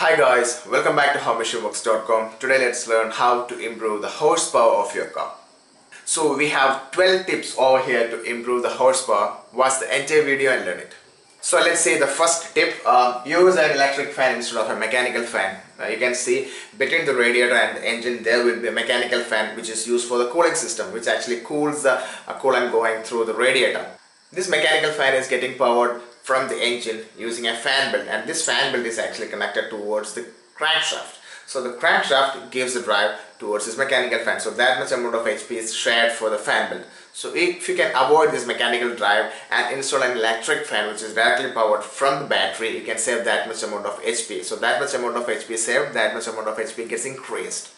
Hi guys, welcome back to howmachineworks.com. Today let's learn how to improve the horsepower of your car. So we have 12 tips over here to improve the horsepower. Watch the entire video and learn it. So let's say the first tip, uh, use an electric fan instead of a mechanical fan. You can see between the radiator and the engine there will be a mechanical fan which is used for the cooling system which actually cools the uh, coolant going through the radiator. This mechanical fan is getting powered from the engine using a fan belt and this fan belt is actually connected towards the crankshaft. So the crankshaft gives the drive towards this mechanical fan. So that much amount of HP is shared for the fan belt. So if you can avoid this mechanical drive and install an electric fan which is directly powered from the battery, you can save that much amount of HP. So that much amount of HP saved, that much amount of HP gets increased.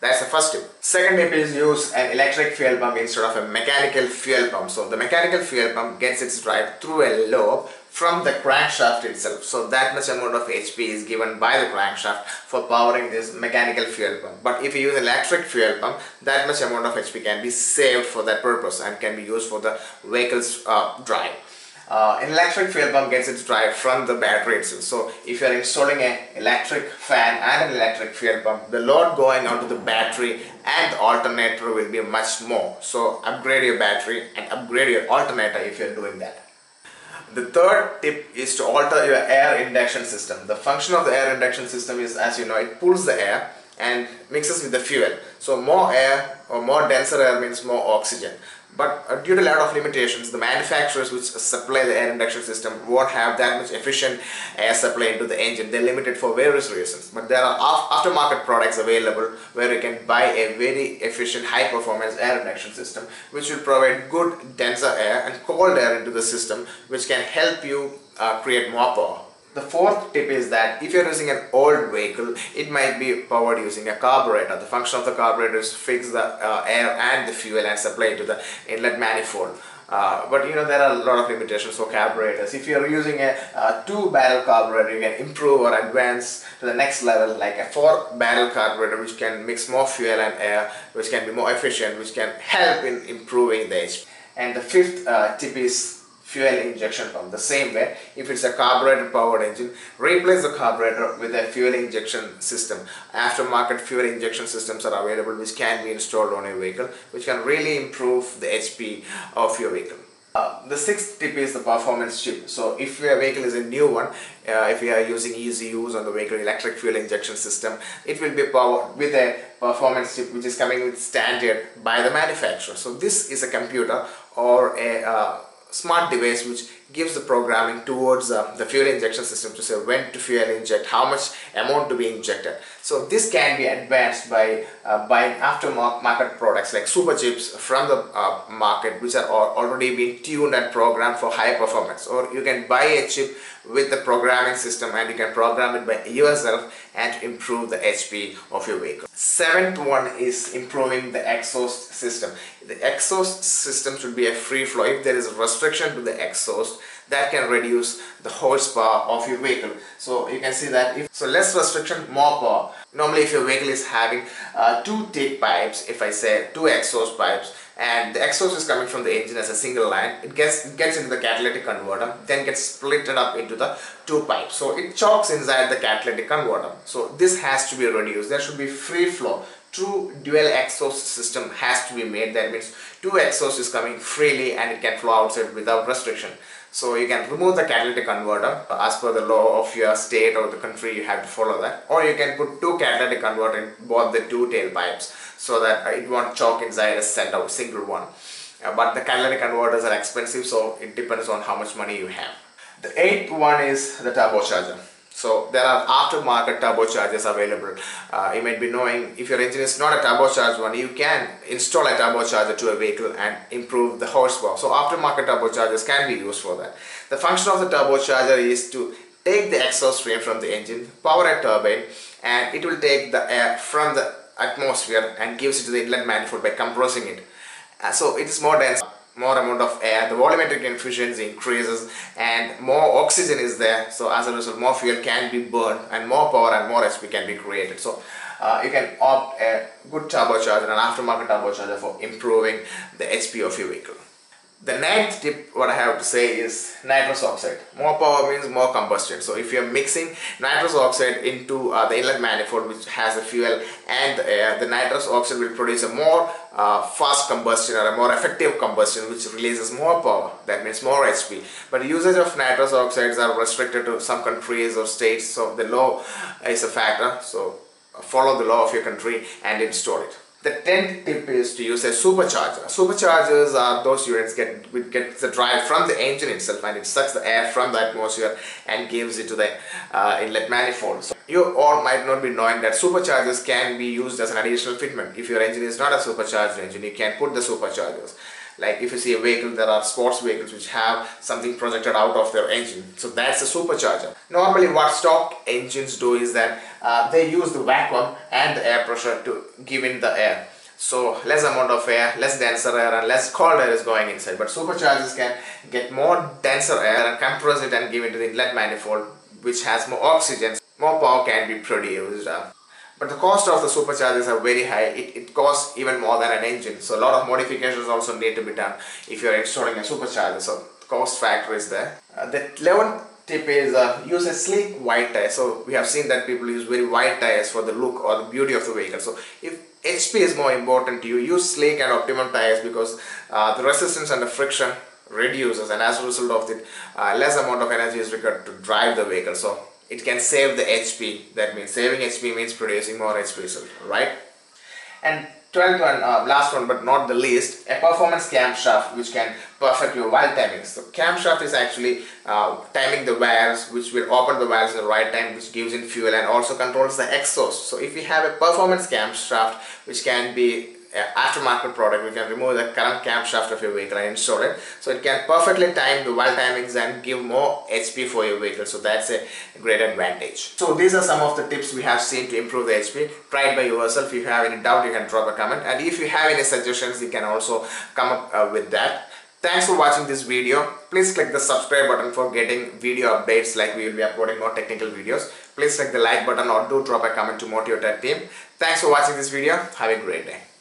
That's the first tip. Second tip is use an electric fuel pump instead of a mechanical fuel pump. So the mechanical fuel pump gets its drive through a lobe from the crankshaft itself. So that much amount of HP is given by the crankshaft for powering this mechanical fuel pump. But if you use electric fuel pump, that much amount of HP can be saved for that purpose and can be used for the vehicle's uh, drive. Uh, an electric fuel pump gets its drive from the battery itself. So if you are installing an electric fan and an electric fuel pump, the load going onto the battery and the alternator will be much more. So upgrade your battery and upgrade your alternator if you are doing that. The third tip is to alter your air induction system. The function of the air induction system is as you know it pulls the air and mixes with the fuel. So more air or more denser air means more oxygen. But uh, due to a lot of limitations, the manufacturers which supply the air induction system won't have that much efficient air supply into the engine. They're limited for various reasons. But there are aftermarket products available where you can buy a very efficient high performance air induction system which will provide good denser air and cold air into the system which can help you uh, create more power. The fourth tip is that if you're using an old vehicle, it might be powered using a carburetor. The function of the carburetor is to fix the uh, air and the fuel and supply to the inlet manifold. Uh, but you know there are a lot of limitations for carburetors. If you're using a, a two barrel carburetor, you can improve or advance to the next level like a four barrel carburetor which can mix more fuel and air, which can be more efficient, which can help in improving the HP. And the fifth uh, tip is fuel injection pump. The same way, if it's a carburetor powered engine, replace the carburetor with a fuel injection system. Aftermarket fuel injection systems are available which can be installed on a vehicle which can really improve the HP of your vehicle. Uh, the sixth tip is the performance chip. So if your vehicle is a new one, uh, if you are using ECUs on the vehicle electric fuel injection system, it will be powered with a performance chip which is coming with standard by the manufacturer. So this is a computer or a uh, smart device which gives the programming towards uh, the fuel injection system to say when to fuel inject, how much amount to be injected. So this can be advanced by uh, buying aftermarket products like super chips from the uh, market which are already been tuned and programmed for high performance or you can buy a chip with the programming system and you can program it by yourself and improve the HP of your vehicle. Seventh one is improving the exhaust system. The exhaust system should be a free flow. If there is a restriction to the exhaust, that can reduce the horsepower of your vehicle. So you can see that if so less restriction, more power. Normally if your vehicle is having uh, two take pipes, if I say two exhaust pipes, and the exhaust is coming from the engine as a single line it gets it gets into the catalytic converter then gets split up into the two pipes. So it chokes inside the catalytic converter. So this has to be reduced. There should be free flow. True dual exhaust system has to be made. That means two exhaust is coming freely and it can flow outside without restriction so you can remove the catalytic converter as per the law of your state or the country you have to follow that or you can put two catalytic converter in both the two tailpipes so that it won't choke inside a set out single one. Uh, but the catalytic converters are expensive so it depends on how much money you have. The eighth one is the turbocharger. So there are aftermarket turbochargers available. Uh, you might be knowing if your engine is not a turbocharged one, you can install a turbocharger to a vehicle and improve the horsepower. So aftermarket turbochargers can be used for that. The function of the turbocharger is to take the exhaust stream from the engine, power a turbine, and it will take the air from the atmosphere and gives it to the inlet manifold by compressing it. Uh, so it is more dense more amount of air, the volumetric efficiency increases and more oxygen is there so as a result more fuel can be burned and more power and more HP can be created. So uh, you can opt a good turbocharger, an aftermarket turbocharger for improving the HP of your vehicle. The ninth tip what I have to say is nitrous oxide. More power means more combustion. So if you're mixing nitrous oxide into uh, the inlet manifold which has a fuel and the air, the nitrous oxide will produce a more uh, fast combustion or a more effective combustion which releases more power. That means more HP. But usage of nitrous oxides are restricted to some countries or states so the law is a factor. So follow the law of your country and install it. The tenth tip is to use a supercharger. Superchargers are those units get get the drive from the engine itself and it sucks the air from the atmosphere and gives it to the uh, inlet manifold. So you all might not be knowing that superchargers can be used as an additional fitment. If your engine is not a supercharged engine, you can put the superchargers like if you see a vehicle there are sports vehicles which have something projected out of their engine so that's a supercharger normally what stock engines do is that uh, they use the vacuum and the air pressure to give in the air. So less amount of air less denser air and less cold air is going inside. But superchargers can get more denser air and compress it and give it to the inlet manifold which has more oxygen. More power can be produced. Uh, but the cost of the superchargers are very high. It, it costs even more than an engine. So a lot of modifications also need to be done if you're installing a supercharger. So cost factor is there. Uh, the 11th tip is uh, use a sleek white tire so we have seen that people use very white tires for the look or the beauty of the vehicle so if HP is more important to you use sleek and optimum tires because uh, the resistance and the friction reduces and as a result of it uh, less amount of energy is required to drive the vehicle so it can save the HP. That means saving HP means producing more HP result, right? And 12th one, uh, last one but not the least, a performance camshaft which can perfect your valve timing. So camshaft is actually uh, timing the valves which will open the valves at the right time which gives in fuel and also controls the exhaust. So if you have a performance camshaft which can be aftermarket product we can remove the current camshaft of your vehicle and install it so it can perfectly time the valve timings and give more HP for your vehicle so that's a great advantage so these are some of the tips we have seen to improve the HP try it by yourself if you have any doubt you can drop a comment and if you have any suggestions you can also come up uh, with that Thanks for watching this video. Please click the subscribe button for getting video updates like we will be uploading more technical videos. Please click the like button or do drop a comment to motivate our team. Thanks for watching this video. Have a great day.